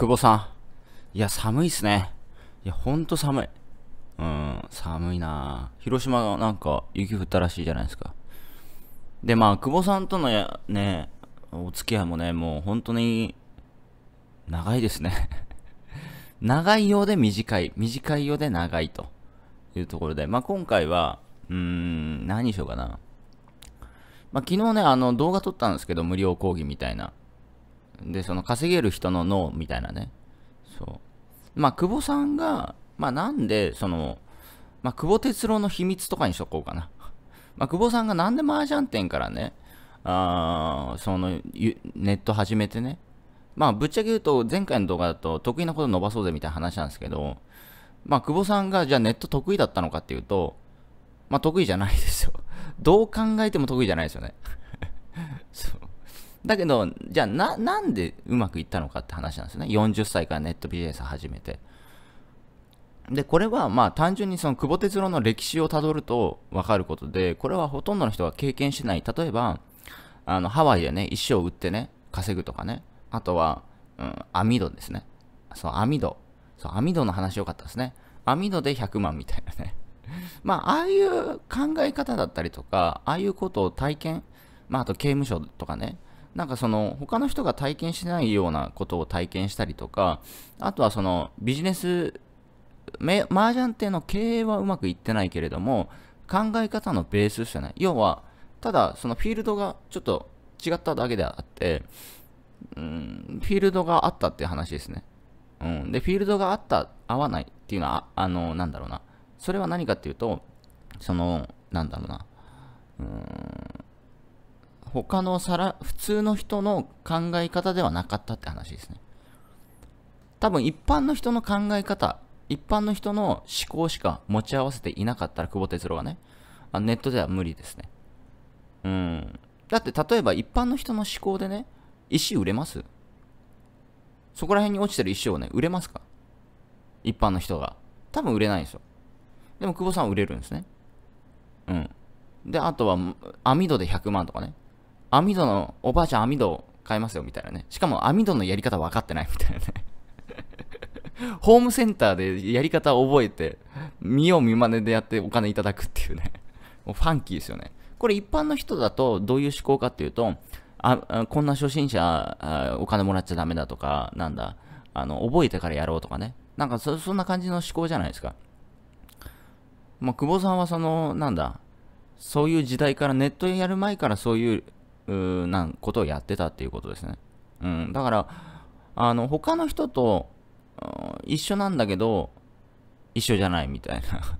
久保さん。いや、寒いっすね。いや、ほんと寒い。うん、寒いな広島がなんか雪降ったらしいじゃないですか。で、まあ、久保さんとのやね、お付き合いもね、もう本当に、長いですね 長いようで短い、短いようで長いというところで、まあ今回は、うーん、何にしようかな。まあ昨日ね、あの動画撮ったんですけど、無料講義みたいな。で、その稼げる人の脳みたいなね。そう。まあ、久保さんが、まあ、なんで、その、まあ、久保哲郎の秘密とかにしとこうかな。まあ、久保さんがなんで麻雀店からね、あその、ネット始めてね。まあ、ぶっちゃけ言うと、前回の動画だと得意なこと伸ばそうぜみたいな話なんですけど、まあ、久保さんがじゃあネット得意だったのかっていうと、まあ、得意じゃないですよ。どう考えても得意じゃないですよね。だけど、じゃあな、なんでうまくいったのかって話なんですね。40歳からネットビジネス始めて。で、これはまあ単純にその久保哲郎の歴史をたどると分かることで、これはほとんどの人が経験しない。例えば、あの、ハワイでね、石を売ってね、稼ぐとかね。あとは、うん、網戸ですね。そう、網戸。そう、網戸の話良かったですね。網戸で100万みたいなね。まあ、ああいう考え方だったりとか、ああいうことを体験、まあ、あと刑務所とかね、なんかその他の人が体験してないようなことを体験したりとか、あとはそのビジネス、麻雀店の経営はうまくいってないけれども、考え方のベースですよね。要は、ただそのフィールドがちょっと違っただけであって、うん、フィールドがあったっていう話ですね。うん。で、フィールドがあった、合わないっていうのは、あの、なんだろうな。それは何かっていうと、その、なんだろうな。うん、他のさら、普通の人の考え方ではなかったって話ですね。多分一般の人の考え方、一般の人の思考しか持ち合わせていなかったら、久保哲郎がね、あネットでは無理ですね。うん。だって例えば一般の人の思考でね、石売れます？そこら辺に落ちてる石をね、売れますか？一般の人が。多分売れないんですよ。でも久保さんは売れるんですね。うん。で、あとは、網戸で100万とかね。網戸の、おばあちゃん網戸買いますよみたいなね。しかも網戸のやり方分かってないみたいなね。ホームセンターでやり方を覚えて、見よう見まねでやってお金いただくっていうね。もうファンキーですよね。これ一般の人だとどういう思考かっていうと、あこんな初心者お金もらっちゃダメだとか、なんだ、あの、覚えてからやろうとかね。なんかそ、そんな感じの思考じゃないですか。まあ、久保さんはその、なんだ、そういう時代からネットやる前からそういうなんことをやってたっていうことですね。うん、だから、あの、他の人と一緒なんだけど、一緒じゃないみたいな。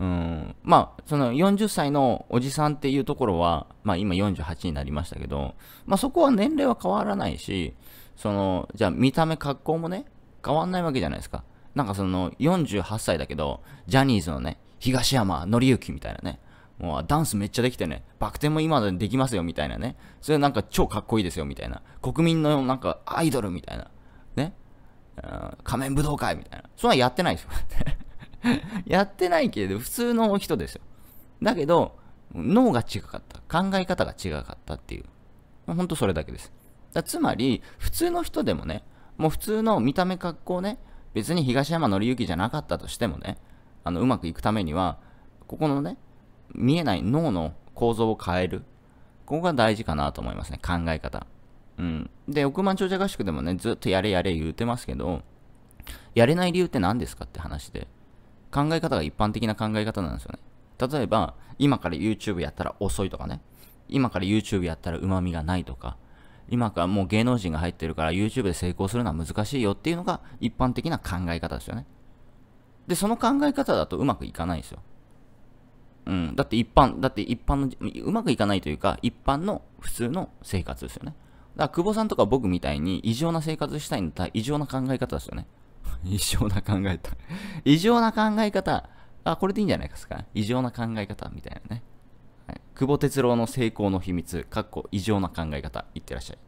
うん、まあ、その40歳のおじさんっていうところは、まあ今48になりましたけど、まあそこは年齢は変わらないし、その、じゃあ見た目格好もね、変わんないわけじゃないですか。なんかその48歳だけど、ジャニーズのね、東山紀之みたいなね、もうダンスめっちゃできてね、バク転も今でできますよみたいなね。それなんか超かっこいいですよみたいな。国民のなんかアイドルみたいな。ね。仮面武道会みたいな。そんなやってないですよ。やってないけれど、普通の人ですよ。だけど、脳が違かった。考え方が違かったっていう。ほんとそれだけです。だつまり、普通の人でもね、もう普通の見た目格好ね、別に東山紀之じゃなかったとしてもね、あの、うまくいくためには、ここのね、見えない脳の構造を変える。ここが大事かなと思いますね。考え方。うん。で、億万長者合宿でもね、ずっとやれやれ言うてますけど、やれない理由って何ですかって話で、考え方が一般的な考え方なんですよね。例えば、今から YouTube やったら遅いとかね。今から YouTube やったら旨味がないとか。今からもう芸能人が入ってるから YouTube で成功するのは難しいよっていうのが一般的な考え方ですよね。で、その考え方だとうまくいかないんですよ。うん。だって一般、だって一般の、うまくいかないというか、一般の普通の生活ですよね。だから久保さんとか僕みたいに異常な生活したいんだったら異常な考え方ですよね。異常な考え方。異常な考え方。あ、これでいいんじゃないですか？異常な考え方みたいなね。はい、久保哲郎の成功の秘密、かっこ異常な考え方。いってらっしゃい。